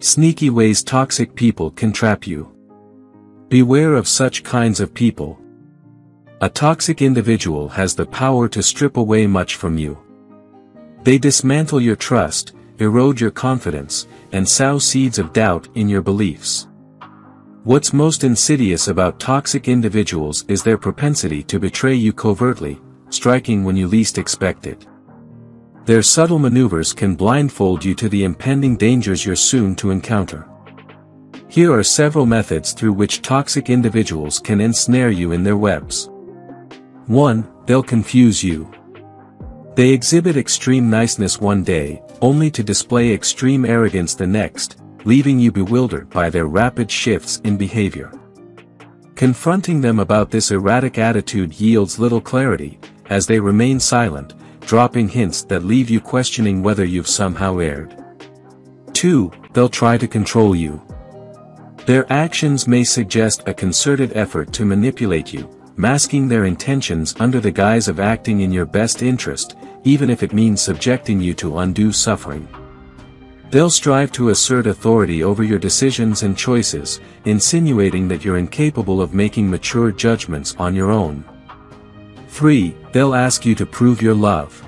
Sneaky ways toxic people can trap you. Beware of such kinds of people. A toxic individual has the power to strip away much from you. They dismantle your trust, erode your confidence, and sow seeds of doubt in your beliefs. What's most insidious about toxic individuals is their propensity to betray you covertly, striking when you least expect it. Their subtle maneuvers can blindfold you to the impending dangers you're soon to encounter. Here are several methods through which toxic individuals can ensnare you in their webs. 1. They'll confuse you. They exhibit extreme niceness one day, only to display extreme arrogance the next, leaving you bewildered by their rapid shifts in behavior. Confronting them about this erratic attitude yields little clarity, as they remain silent, dropping hints that leave you questioning whether you've somehow erred. 2. They'll try to control you. Their actions may suggest a concerted effort to manipulate you, masking their intentions under the guise of acting in your best interest, even if it means subjecting you to undue suffering. They'll strive to assert authority over your decisions and choices, insinuating that you're incapable of making mature judgments on your own. 3. They'll ask you to prove your love.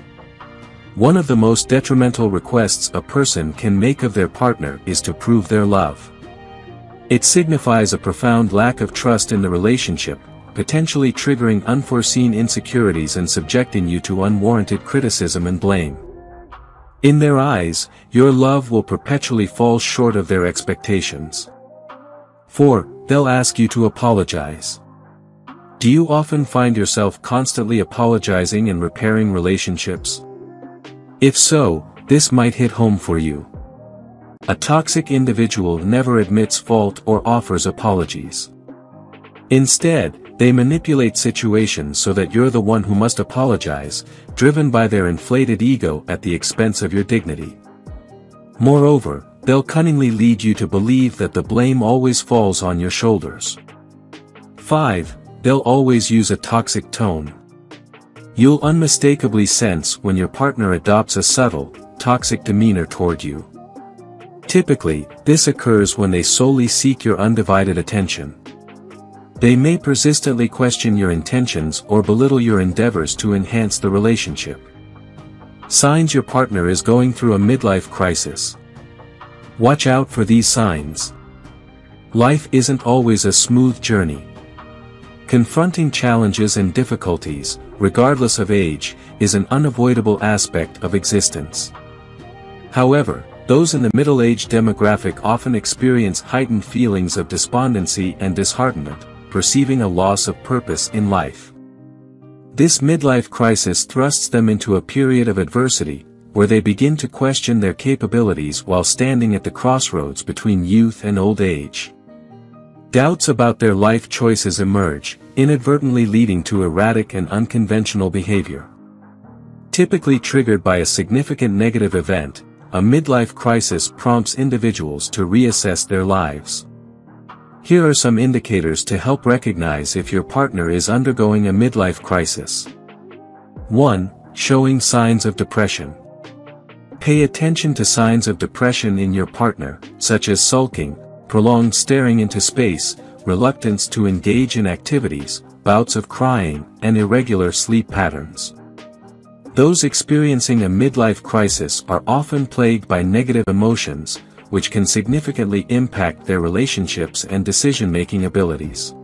One of the most detrimental requests a person can make of their partner is to prove their love. It signifies a profound lack of trust in the relationship, potentially triggering unforeseen insecurities and subjecting you to unwarranted criticism and blame. In their eyes, your love will perpetually fall short of their expectations. 4. They'll ask you to apologize. Do you often find yourself constantly apologizing and repairing relationships? If so, this might hit home for you. A toxic individual never admits fault or offers apologies. Instead, they manipulate situations so that you're the one who must apologize, driven by their inflated ego at the expense of your dignity. Moreover, they'll cunningly lead you to believe that the blame always falls on your shoulders. 5. They'll always use a toxic tone. You'll unmistakably sense when your partner adopts a subtle, toxic demeanor toward you. Typically, this occurs when they solely seek your undivided attention. They may persistently question your intentions or belittle your endeavors to enhance the relationship. Signs your partner is going through a midlife crisis. Watch out for these signs. Life isn't always a smooth journey. Confronting challenges and difficulties, regardless of age, is an unavoidable aspect of existence. However, those in the middle age demographic often experience heightened feelings of despondency and disheartenment, perceiving a loss of purpose in life. This midlife crisis thrusts them into a period of adversity, where they begin to question their capabilities while standing at the crossroads between youth and old age. Doubts about their life choices emerge, inadvertently leading to erratic and unconventional behavior. Typically triggered by a significant negative event, a midlife crisis prompts individuals to reassess their lives. Here are some indicators to help recognize if your partner is undergoing a midlife crisis. 1. Showing signs of depression. Pay attention to signs of depression in your partner, such as sulking, prolonged staring into space, reluctance to engage in activities, bouts of crying, and irregular sleep patterns. Those experiencing a midlife crisis are often plagued by negative emotions, which can significantly impact their relationships and decision-making abilities.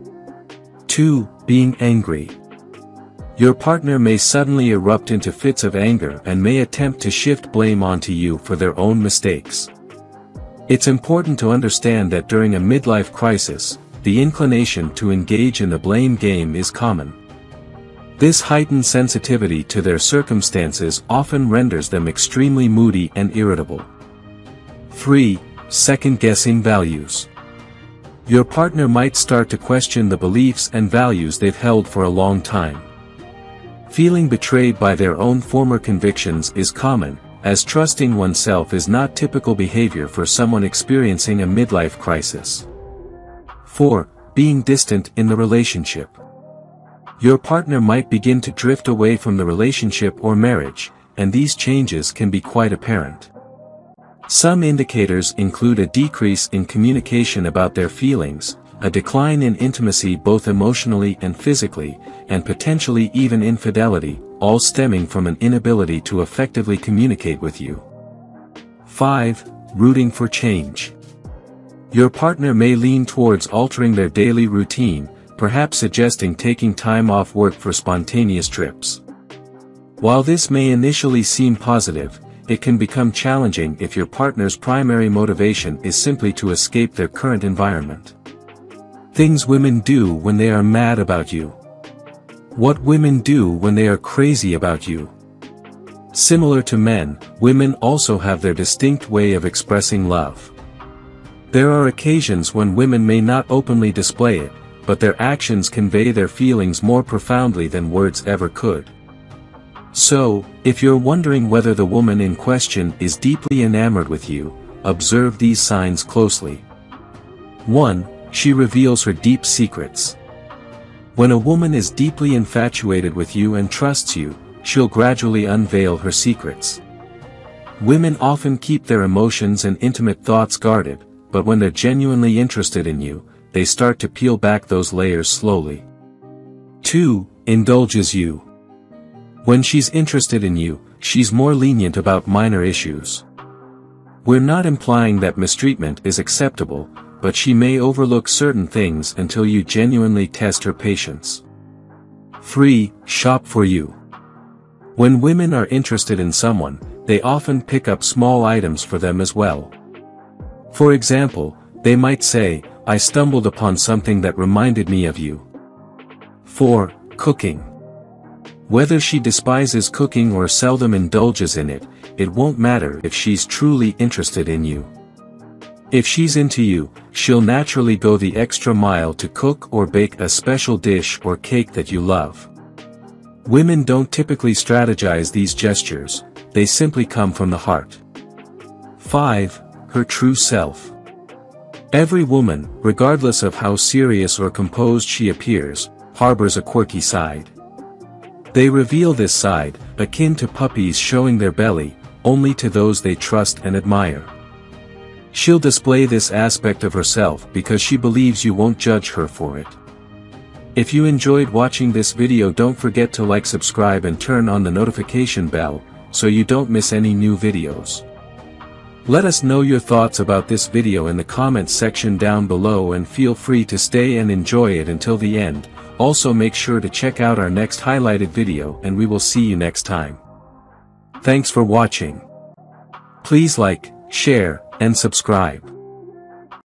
2. Being angry. Your partner may suddenly erupt into fits of anger and may attempt to shift blame onto you for their own mistakes. It's important to understand that during a midlife crisis, the inclination to engage in the blame game is common. This heightened sensitivity to their circumstances often renders them extremely moody and irritable. 3. Second-guessing values. Your partner might start to question the beliefs and values they've held for a long time. Feeling betrayed by their own former convictions is common, as trusting oneself is not typical behavior for someone experiencing a midlife crisis. 4. Being distant in the relationship. Your partner might begin to drift away from the relationship or marriage, and these changes can be quite apparent. Some indicators include a decrease in communication about their feelings, a decline in intimacy both emotionally and physically, and potentially even infidelity, all stemming from an inability to effectively communicate with you. 5. Rooting for change. Your partner may lean towards altering their daily routine, perhaps suggesting taking time off work for spontaneous trips. While this may initially seem positive, it can become challenging if your partner's primary motivation is simply to escape their current environment. Things women do when they are mad about you. What women do when they are crazy about you. Similar to men, women also have their distinct way of expressing love. There are occasions when women may not openly display it, but their actions convey their feelings more profoundly than words ever could. So, if you're wondering whether the woman in question is deeply enamored with you, observe these signs closely. 1. She reveals her deep secrets. When a woman is deeply infatuated with you and trusts you, she'll gradually unveil her secrets. Women often keep their emotions and intimate thoughts guarded, but when they're genuinely interested in you, they start to peel back those layers slowly. 2. Indulges you. When she's interested in you, she's more lenient about minor issues. We're not implying that mistreatment is acceptable, but she may overlook certain things until you genuinely test her patience. 3. Shop for you. When women are interested in someone, they often pick up small items for them as well. For example, they might say, I stumbled upon something that reminded me of you. 4. Cooking. Whether she despises cooking or seldom indulges in it, it won't matter if she's truly interested in you. If she's into you, she'll naturally go the extra mile to cook or bake a special dish or cake that you love. Women don't typically strategize these gestures, they simply come from the heart. 5 her true self. Every woman, regardless of how serious or composed she appears, harbors a quirky side. They reveal this side, akin to puppies showing their belly, only to those they trust and admire. She'll display this aspect of herself because she believes you won't judge her for it. If you enjoyed watching this video don't forget to like subscribe and turn on the notification bell, so you don't miss any new videos. Let us know your thoughts about this video in the comments section down below and feel free to stay and enjoy it until the end, also make sure to check out our next highlighted video and we will see you next time. Thanks for watching. Please like, share, and subscribe.